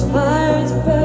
words, burning.